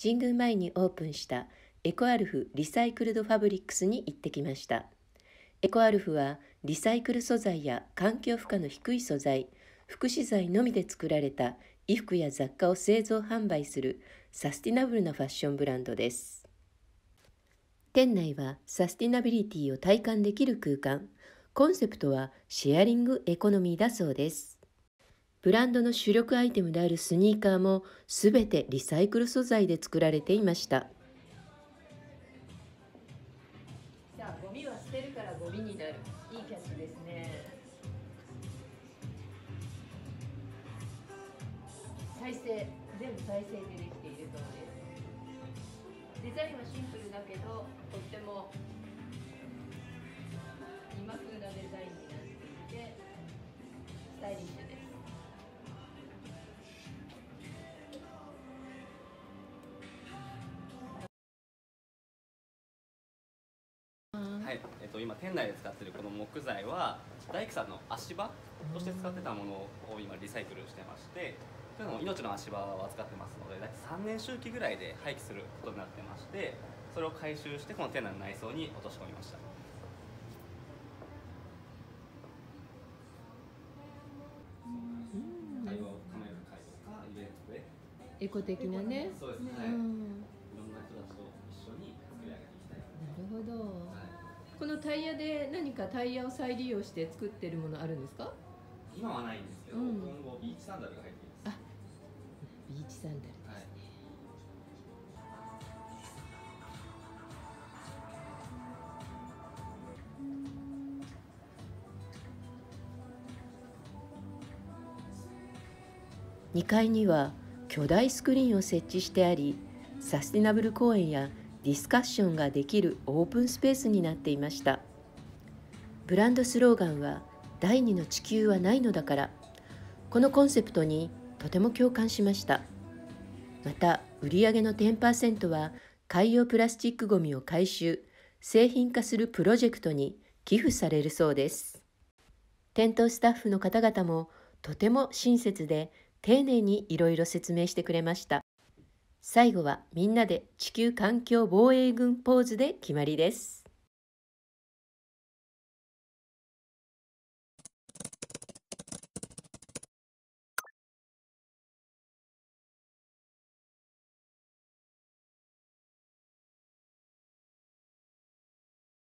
神宮前にオープンしたエコアルフ Recycled Fabrics に行ってきました。エコアルフはリサイクル素材や環境負荷の低い素材副資材のみで作られた衣服や雑貨を製造販売するサスティナブルなファッションブランドです。店内はサスティナビリティを体感できる空間。コンセプトはシェアリングエコノミーだそうです。ブランドの主力アイテムであるスニーカーもすべてリサイクル素材で作られていました。じゃあゴミは捨てるからゴミになる。いいキャッチですね。再生全部再生でできているそうです。デザインはシンプルだけどとっても今風なデザインになっていてスタイリッシュはい、えっと、今店内で使っているこの木材は大工さんの足場として使ってたものを今リサイクルしてましてというのも命の足場を扱ってますので大体3年周期ぐらいで廃棄することになってましてそれを回収してこの店内の内装に落とし込みました。会話を構える会とかイベントで。エコ的なね。そうです。ね、はい、いろんな人たちと一緒に作り上げていきたい。なるほど、はいこのタイヤで何かタイヤを再利用して作ってるものあるんですか？今はないんですけど、うん。今後ビーチサンダルが入っています。あビーチサンダルですね、はい。2階には巨大スクリーンを設置してありサスティナブル公園やディスカッションができるオープンスペースになっていました。ブランドスローガンは「第二の地球はないのだから」このコンセプトにとても共感しました。また売上の10%は海洋プラスチックごみを回収製品化するプロジェクトに寄付されるそうです。店頭スタッフの方々もとても親切で丁寧にいろいろ説明してくれました。最後はみんなで地球環境防衛軍ポーズで決まりです。